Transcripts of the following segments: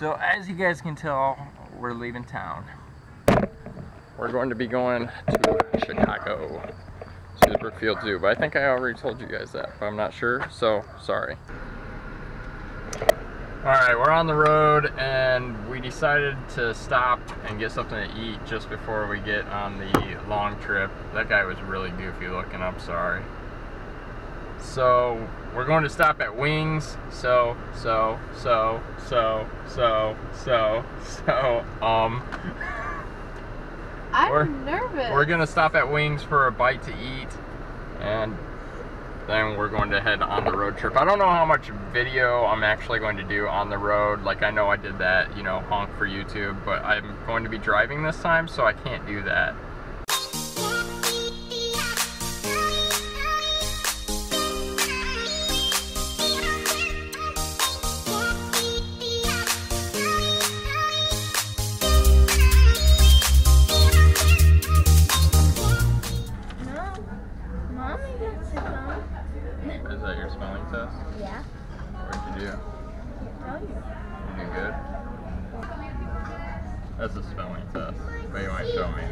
So as you guys can tell, we're leaving town. We're going to be going to Chicago to the Brookfield Zoo, but I think I already told you guys that, but I'm not sure, so sorry. Alright, we're on the road and we decided to stop and get something to eat just before we get on the long trip. That guy was really goofy looking, I'm sorry. So, we're going to stop at Wings, so, so, so, so, so, so, so, um... I'm We're- nervous. We're gonna stop at Wings for a bite to eat, and then we're going to head on the road trip. I don't know how much video I'm actually going to do on the road. Like I know I did that, you know, honk for YouTube, but I'm going to be driving this time, so I can't do that. Is that your spelling test? Yeah. What'd you do? Tell you. You do good? That's a spelling test. But you want to show me.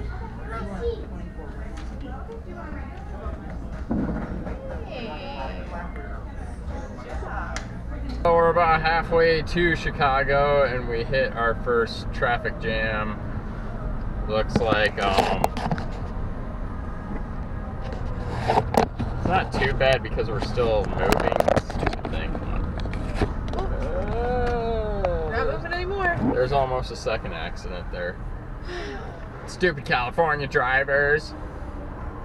So we're about halfway to Chicago and we hit our first traffic jam. Looks like um it's not too bad because we're still moving. Stupid thing. Not moving anymore. There's almost a second accident there. Stupid California drivers.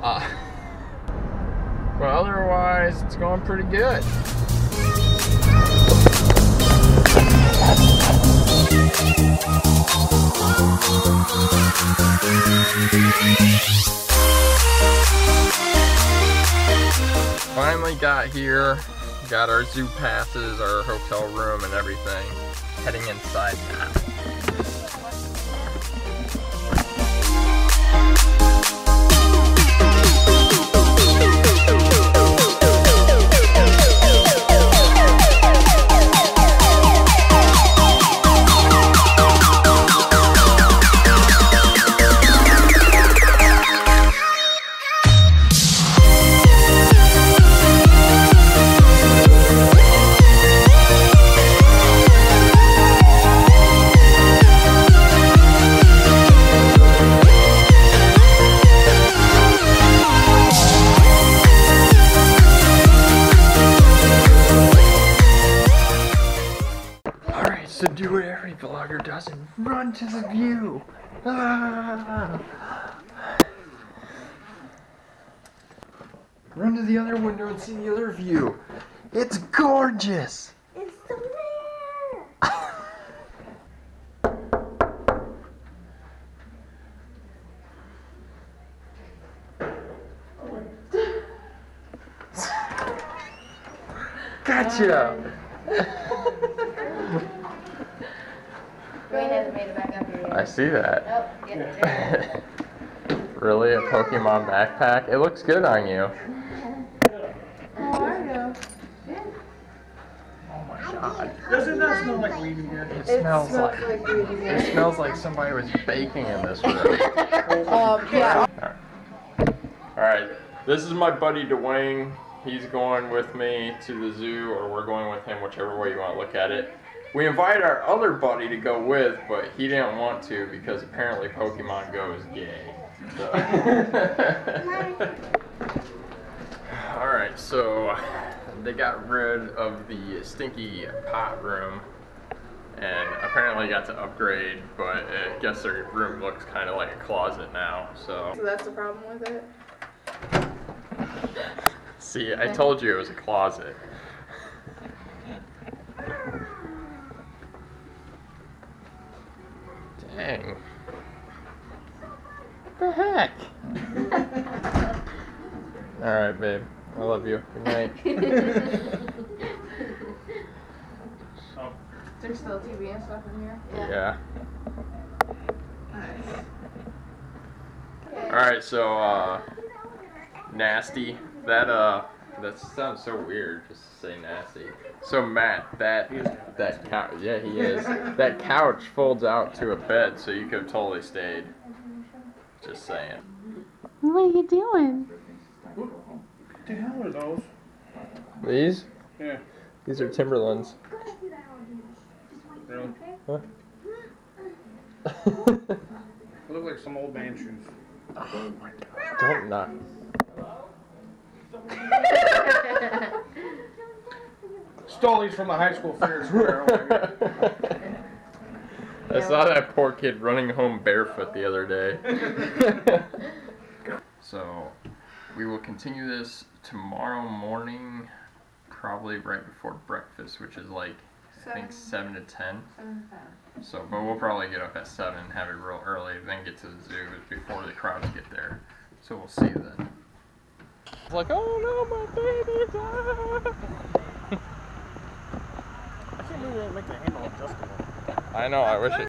Uh, but otherwise, it's going pretty good. Finally got here, got our zoo passes, our hotel room, and everything. Heading inside now. So do what every vlogger does and run to the view. Ah. Run to the other window and see the other view. It's gorgeous. It's the mayor. Gotcha. Dwayne hasn't made it back up here yet. I see that. Oh, get it. there. really, a Pokemon backpack? It looks good on you. How are you? Oh my god. Doesn't that smell like weed in here? It smells like weed in it smells like somebody was baking in this room. Um, yeah. Alright, this is my buddy Dwayne. He's going with me to the zoo, or we're going with him, whichever way you want to look at it. We invited our other buddy to go with, but he didn't want to because apparently Pokemon Go is gay. So. Alright, so they got rid of the stinky pot room and apparently got to upgrade, but I guess their room looks kind of like a closet now, so. So that's the problem with it? See, I told you it was a closet. Dang. What the heck? Alright, babe. I love you. Good night. There's still TV and stuff in here? Yeah. Nice. Alright, so, uh, nasty. That, uh, that sounds so weird just to say nasty. So Matt, that He is dead. that couch, yeah, he is. that couch folds out to a bed, so you could have totally stayed. Just saying. What are you doing? What the hell are those? These? Yeah. These are Timberlands. Really? They look like some old man shoes. Oh Don't knock. Stole these from the high school fair square. Oh my God. I saw that poor kid running home barefoot the other day. so, we will continue this tomorrow morning, probably right before breakfast, which is like, I think 7 to 10. So, but we'll probably get up at 7 and have it real early, then get to the zoo before the crowds get there. So, we'll see you then. It's like, oh no, my baby's out. They didn't make the handle adjustable. I know, I wish it